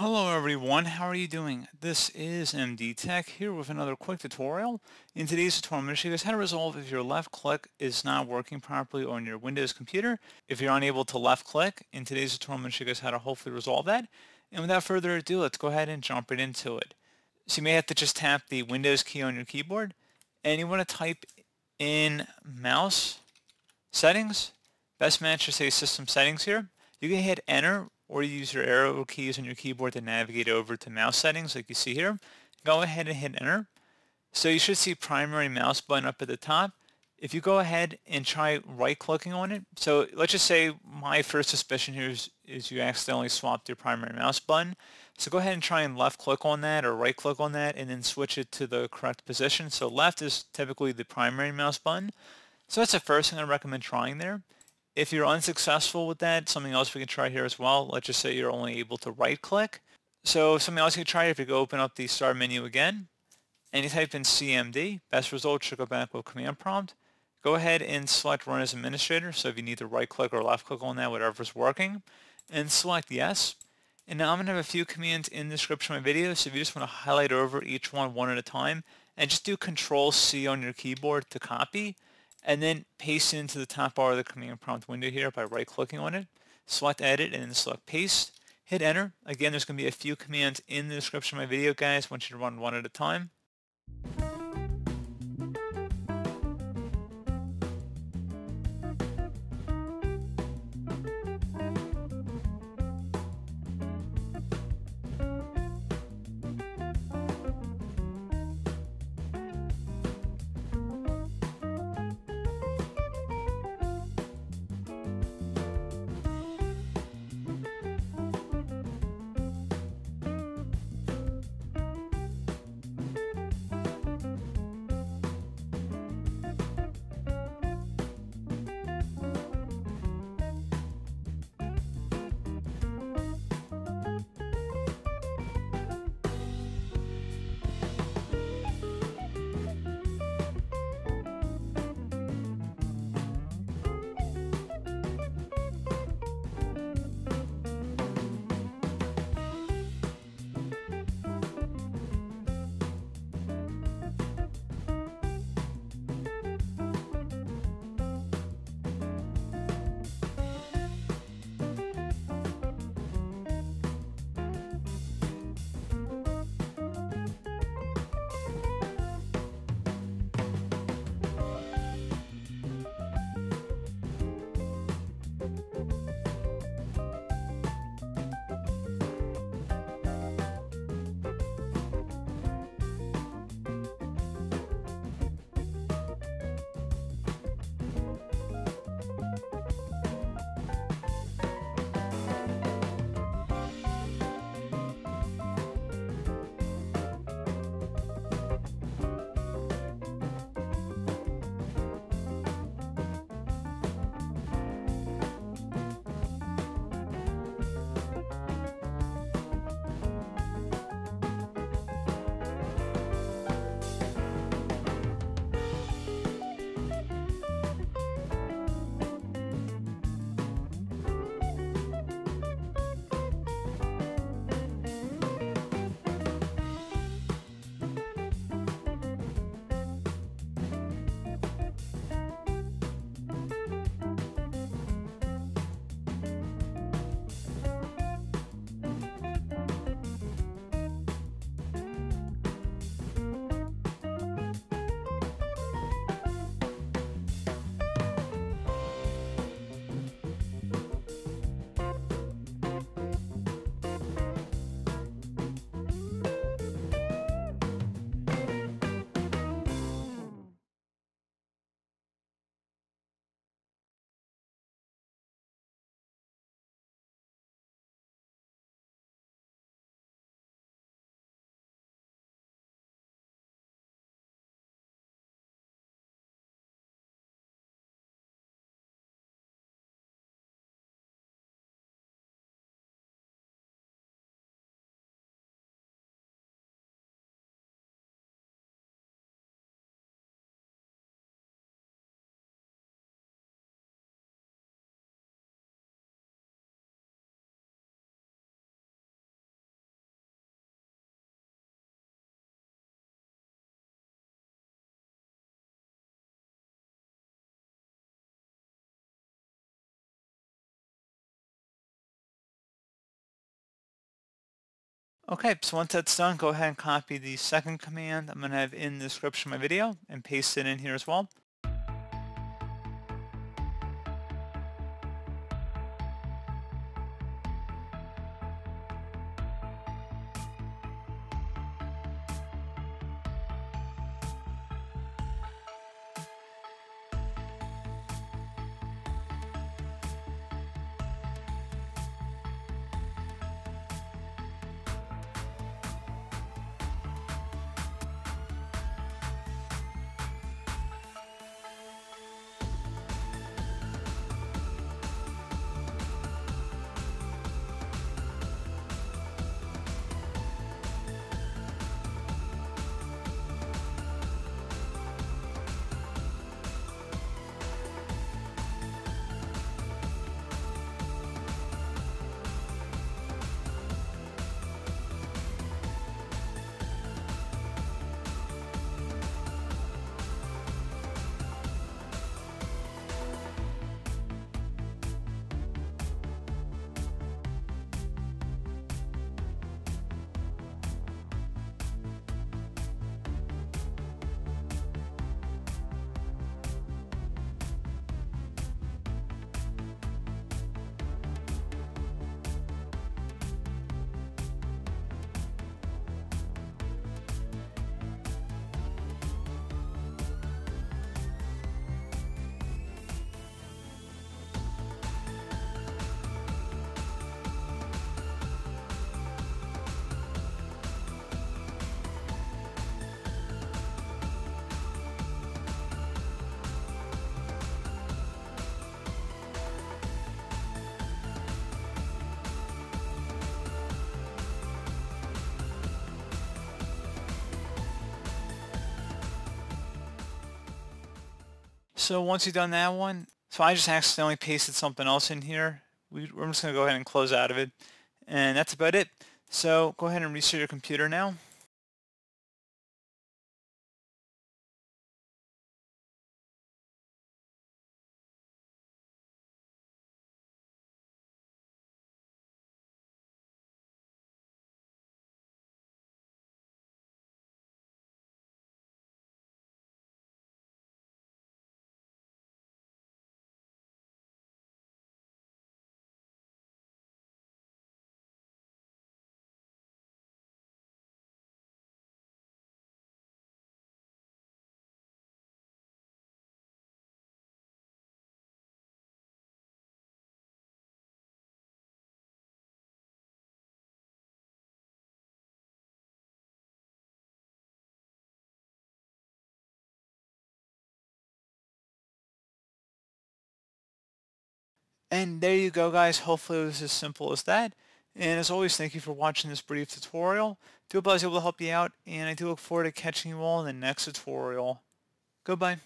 Hello everyone, how are you doing? This is MD Tech here with another quick tutorial. In today's tutorial, I'm going to show you guys how to resolve if your left click is not working properly on your Windows computer. If you're unable to left click, in today's tutorial I'm going to show you guys how to hopefully resolve that. And without further ado, let's go ahead and jump right into it. So you may have to just tap the Windows key on your keyboard and you want to type in mouse settings. Best match to say system settings here. You can hit enter or you use your arrow keys on your keyboard to navigate over to mouse settings like you see here. Go ahead and hit enter. So you should see primary mouse button up at the top. If you go ahead and try right clicking on it, so let's just say my first suspicion here is, is you accidentally swapped your primary mouse button. So go ahead and try and left click on that or right click on that and then switch it to the correct position. So left is typically the primary mouse button. So that's the first thing I recommend trying there. If you're unsuccessful with that, something else we can try here as well. Let's just say you're only able to right click. So something else you can try if you go open up the start menu again and you type in CMD, best result should go back with command prompt. Go ahead and select run as administrator. So if you need to right click or left click on that, whatever's working and select yes. And now I'm going to have a few commands in the description of my video, so if you just want to highlight over each one one at a time, and just do Control C on your keyboard to copy, and then paste it into the top bar of the command prompt window here by right-clicking on it. Select Edit, and then select Paste. Hit Enter. Again, there's going to be a few commands in the description of my video, guys. I want you to run one at a time. Okay, so once that's done, go ahead and copy the second command I'm going to have in the description of my video and paste it in here as well. So once you've done that one, so I just accidentally pasted something else in here. We, are just going to go ahead and close out of it. And that's about it. So go ahead and restart your computer now. And there you go guys, hopefully it was as simple as that. And as always, thank you for watching this brief tutorial. Do hope I was able to help you out, and I do look forward to catching you all in the next tutorial. Goodbye.